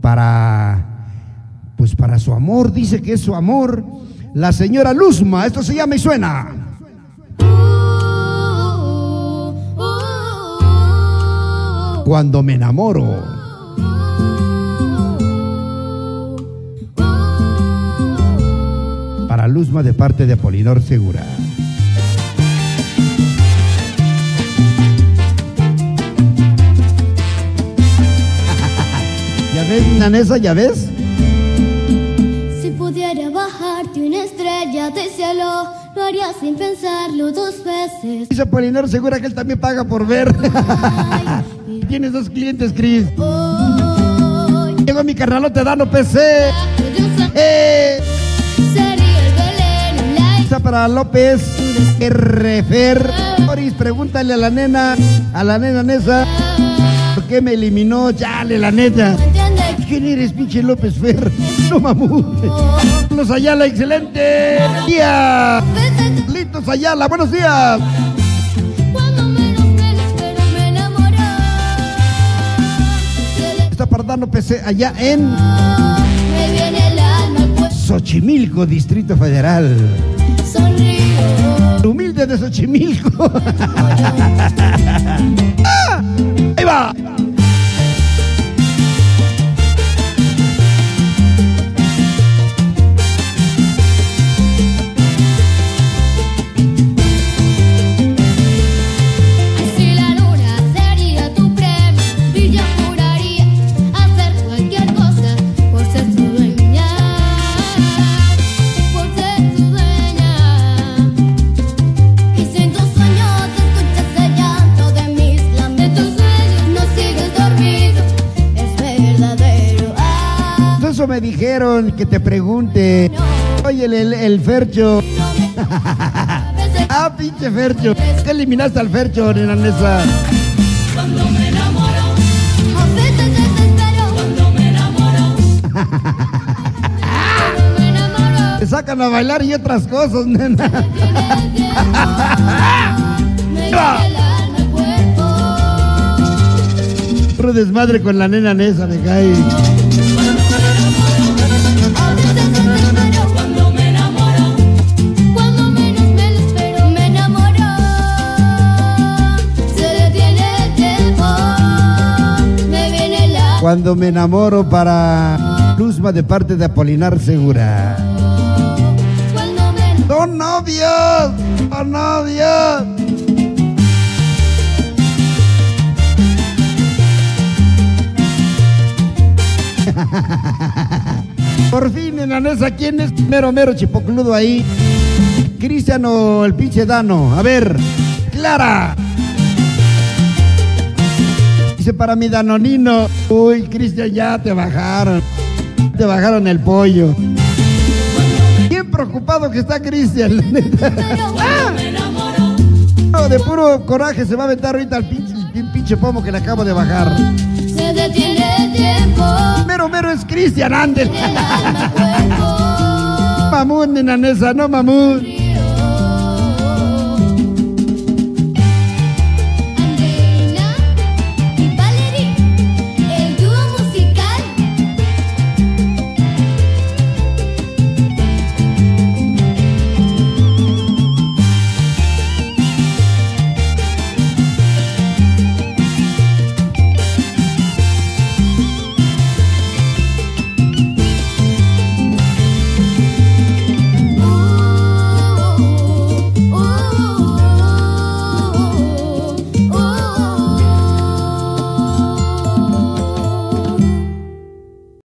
para pues para su amor, dice que es su amor, la señora Luzma, esto se llama y suena. Cuando me enamoro. Para Luzma de parte de Apolinor Segura. ¿Ya ves, Nanesa? ¿Ya ves? Si pudiera bajarte una estrella de cielo, lo haría sin pensarlo dos veces. Dice Apolinor Segura que él también paga por ver. Ay, Tienes dos clientes, Cris. hoy, Llegó mi carnalote Dano PC. yo sé- Eh, para López Refer. Boris, pregúntale a la nena, a la nena Nesa, ¿por qué me eliminó? Chale, la neta. ¿Quién eres, pinche López Fer? No, mamú. Carlos Ayala, excelente día. Litos Ayala, buenos días. Está para Dano PC allá en Me viene el alma al cuerpo, Xochimilco, Distrito Federal. sonrío. Humilde de Xochimilco. ¡Ah! Ahí va. Eso me dijeron que te pregunte. Oye, el, el- el Fercho. Ah, pinche Fercho. ¿Qué eliminaste al Fercho, nena Nesa? cuando me enamoro, a veces desespero cuando me enamoro, cuando me enamoro. Te sacan a bailar y otras cosas, nena. Cuerpo. Puro desmadre con la nena Nesa, me cae. Cuando me enamoro para Luzma de parte de Apolinar Segura. Me ¡Son novios! ¡Son novios! Por fin, enanesa, ¿quién es mero mero chipocludo ahí? Cristiano, el pinche Dano. A ver, Clara. Dice para mi Danonino. Uy, Cristian, ya te bajaron. Te bajaron el pollo. Bien preocupado que está Cristian. ¡Ah! No, de puro coraje se va a aventar ahorita al pinche, pomo que le acabo de bajar. se detiene el tiempo, Mero mero es Cristian, ándel. el alma al cuerpo. Mamún, nenanesa, no mamún.